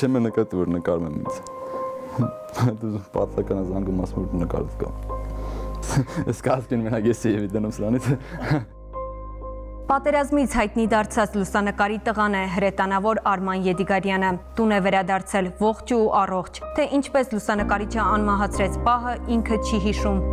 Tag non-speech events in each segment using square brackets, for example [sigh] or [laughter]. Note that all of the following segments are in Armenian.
չեմ նկատի որ նկարում եմ ինձ։ Դու պատասխանը զանգում ասում որ նկարդ կա։ Ես կասկին մենակ ես եւի դնում սրանից։ Պատերազմից հայտնի դարձած լուսանկարի տղան է հրետանավոր Արման Եդիգարյանը։ Տուն է վերադարձել ողջ ու առողջ։ Թե ինչպես լուսանկարիչը անմահացրեց պահը ինքը չի հիշում։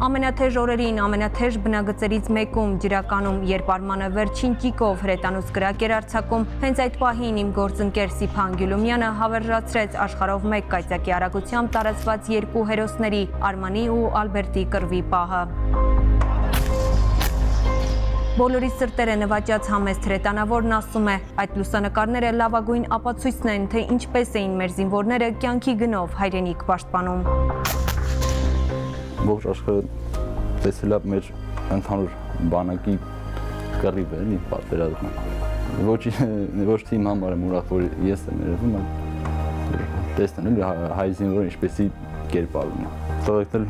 Ամենաթեժ օրերին ամենաթեժ բնագծերից մեկում ջրականում, երբ Արմանը վերջին ճիկով հրետանուց կրակ էր արձակում, հենց այդ պահին իմ գործընկեր Սիփան Գյուլումյանը հավերժացրեց աշխարհով մեկ կայծակի արագությամբ տարածված երկու հերոսների՝ Արմանի ու Ալբերտի կռվի պահը։ Բոլորի սրտերը նվաճած համեստ հրետանավորն ասում է, այդ լուսանկարները լավագույն ապացույցն են, թե ինչպես էին մեր զինվորները կյանքի գնով հայրենիք պաշտպանում ողջ աշխարհը տեսել է մեր ընդհանուր բանակի կռիվը, էլի պատերազմը։ Ոչ ոչ թիմ համար եմ ուրախ, որ ես եմ երևում, տեսնեմ էլի հայ զինվորը ինչպեսի կերպարում է։ Թողել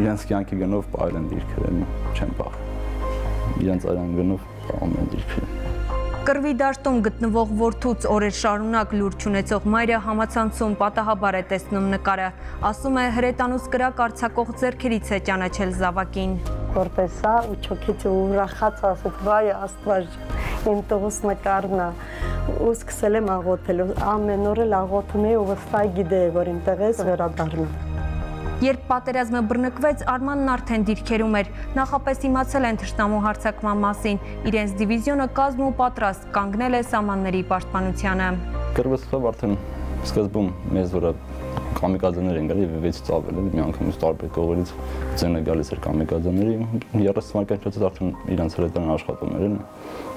իրենց կյանքի գնով պարել են դիրքերը, չեմ բախ։ Իրենց արյան գնով ամեն դիրքը։ Կրվի դաշտում գտնվող որդուց օրեր շարունակ լուրջ ունեցող մայրը համացանցում պատահաբար է տեսնում նկարը։ Ասում է հրետանուց կրակ արցակող ձեռքերից է ճանաչել զավակին։ Որպես սա ու չոքից ուրախած ասեց՝ «Վայ Աստված, իմ տղուս նկարն է» ու սկսել եմ աղոթել։ Ամեն օր էլ աղոթում էի ու վստահ գիտեի, որ իմ տղես վերադառնա։ Երբ պատերազմը բռնկվեց, Արմանն արդեն դիրքերում էր։ Նախապես իմացել են թշնամու հարձակման մասին։ Իրենց դիվիզիոնը կազմ ու պատրաստ կանգնել է սահմանների պաշտպանությանը։ Կրվեցավ արդեն սկզբում մեզ վրա կամիկաձեներ են գալի 6 ծավել է մի անգամ տարբեր կողերից ձենը գալիս էր կամիկաձեների 30 մարկայից արդեն իրանց հրետան աշխատում էր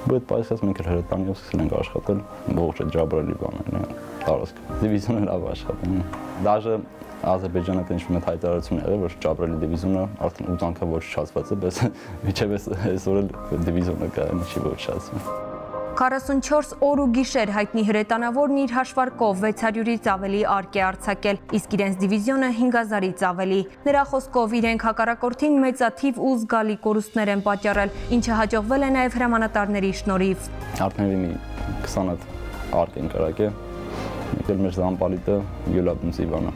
ու այդ պայսած մենք հրետանիով սկսել ենք աշխատել ողջ այդ ջաբրելի բաներն տարածք դիվիզիոնը լավ աշխատում դաժե Ադրբեջանը կնշվում է հայտարարություն եղել, որ Ճաբրելի դիվիզիոնը արդեն 8 անգամ ոչնչացված է, բայց միջև այսօր էլ դիվիզիոնը կա, ինչի ոչնչացվում։ 44 օր ու գիշեր հայտնի հրետանավորն իր հաշվարկով 600-ից ավելի արկ է արձակել, իսկ իրենց դիվիզիոնը 5000-ից ավելի։ Նրա խոսքով իրենք հակառակորդին մեծաթիվ ու զգալի կորուստներ են պատճառել, ինչը հաջողվել է նաև հրամանատարների շնորհիվ։ Արդեն մի 20 հատ արկ են կրակել։ Եկել մեր զամպալիտը Յուլաբնց Իվանը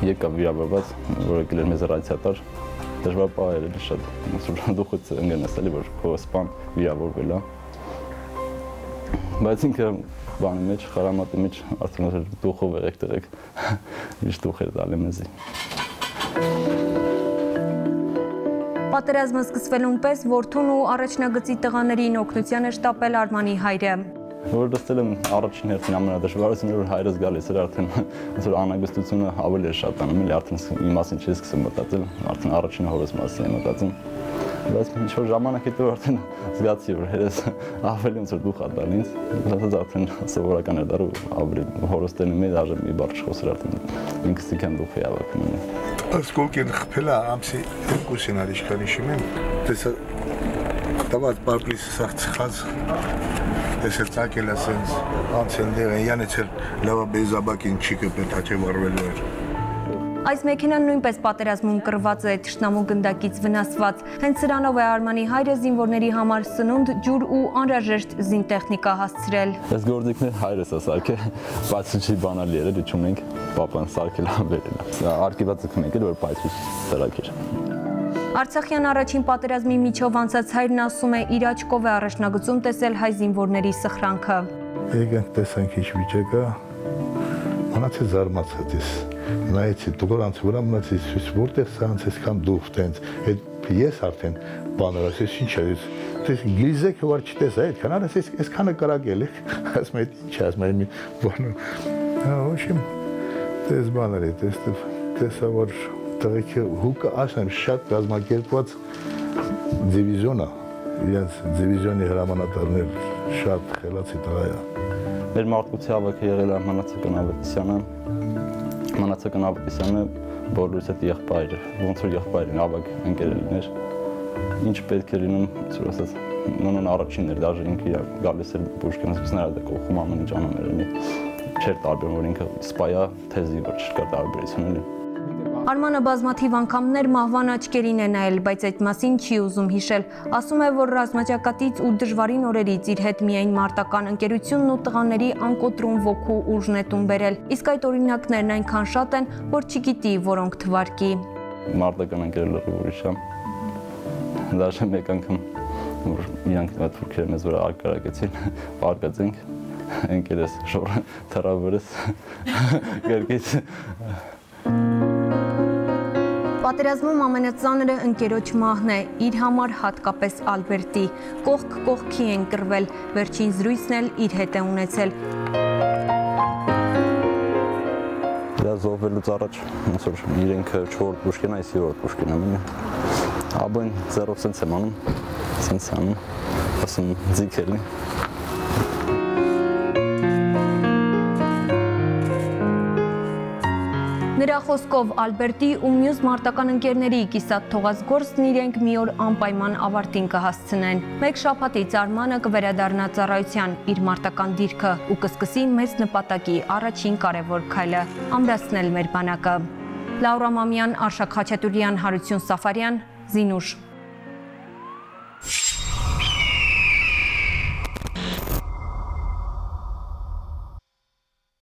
եկա վիրավորված, որ եկել էր մեզ ռադիատոր, դժվար պահել էր շատ, ասում դուխից ընկնես էլի, որ քո սպան վիրավորվել է։ Բայց ինքը բանի մեջ, խարամատի մեջ արդեն էր դուխով եղեք դրեք, [laughs] միշտ դուխ էր տալի մեզի։ Պատերազմը սկսվելուն պես որդուն ու առաջնագծի տղաներին օգնության է շտապել Արմանի հայրը որ դստել եմ առաջին հերթին ամենադժվարությունը որ հայրս գալիս էր արդեն այսօր անհագստությունը ավելի է շատանում էլի արդեն իմ մասին չի սկսում մտածել արդեն առաջին հորս մասին եմ մտածում բայց ինչ որ ժամանակ հետո արդեն զգացի որ հերս ավելի ոնց որ դուխ ատալ ինձ դա արդեն սովորական է դառու ավելի հորոստենի մեջ դաժե մի բարձ խոսր արդեն ինքս դիքան դուխի ավակում Սկոլկեն խփելա ամսի երկու սենարի շքանի շիմեն տեսա տված պարպլիս սաղ ծխած տեսել ցակել ասենց անցել դեր յանից էլ լավա բեզաբակին չի կպել հաճե վարվելու էր Այս մեքենան նույնպես պատերազմում կրված է թշնամու գնդակից վնասված։ Հենց սրանով է Արմանի հայրը զինվորների համար սնունդ, ջուր ու անհրաժեշտ զինտեխնիկա հասցրել։ Այս գործիքներ հայրս է սարքել, բայց չի բանալի էր, իջում ենք papan սարքել ամբերել։ Արկիվացը քնենք էր որ պայթրի սարքեր։ Արցախյան առաջին պատերազմի միջով անցած հայրն ասում է իր աչքով է առաջնագծում տեսել հայ զինվորների սխրանքը։ Եկենք տեսանք ինչ վիճակ է։ Մնացի զարմացած ես։ Նայեցի դուրանց վրա մնացի ցույց որտեղ սրանց էսքան դուխ տենց։ Այդ ես արդեն բանորած ես ինչ է ես։ Դες գիզեք որ չտես այդքան արես ես էսքանը կրակել եք։ Ասում եմ ինչ ասում եմ բանը։ Հա, ոչ իմ տես բաներ է, տես տեսա որ տղեկը հուկը ասեմ շատ կազմակերպված դիվիզիոն է իրենց դիվիզիոնի հրամանատարներ շատ խելացի տղա է մեր մարդկության հավաքը եղել է Մանացական Ավետիսյանը Մանացական Ավետիսյանը բոլորս հետ եղբայր ոնց որ եղբայրին ավակ ընկերելներ ինչ պետք է լինում ցույց ասած նոնն առաջինն էր դաժե ինքը գալիս էր Պուշկինից նրա դե կողում ամեն ինչ անում էր էլի չէր տարբերում որ ինքը սպայա թեզի որ չկա տարբերություն էլի Արմանը բազմաթիվ անգամներ մահվան աչքերին է նայել, բայց այդ մասին չի ուզում հիշել։ Ասում է, որ ռազմաճակատից ու դժվարին օրերից իր հետ միայն մարտական ընկերությունն ու տղաների անկոտրում ոգու ուժն է տուն բերել։ Իսկ այդ օրինակներն այնքան շատ են, որ չգիտի որոնք թվարկի։ Մարտական ընկերել ուրիշ եմ։ Դաշը մեկ անգամ որ իրանք այդ ֆուրքերը մեզ վրա արկարակեցին, [laughs] պարկացինք ընկերս շորը թրավերս [laughs] գրկից Պատերազմում ամենածանրը ընկերոջ մահն է, իր համար հատկապես Ալբերտի։ Կողք կողքի են կռվել, վերջին զրույցն էլ իր հետ է ունեցել։ Դա զոհվելուց առաջ ոնց որ իրենքը 4 Պուշկին, այս 3 Պուշկին եմ։ Աբոն զերով սենց եմ անում, սենց անում, ասում ձիքելի։ Նրա խոսքով Ալբերտի ու մյուս մարտական ընկերների կիսատ թողած գործն իրենք մի օր անպայման ավարտին կհասցնեն։ Մեկ շաբաթից Արմանը կվերադառնա ծառայության իր մարտական դիրքը ու կսկսի մեծ նպատակի առաջին կարևոր քայլը՝ ամրացնել մեր բանակը։ Լաուրա Մամյան, Արշակ Խաչատուրյան, Հարություն Սաֆարյան, Զինուշ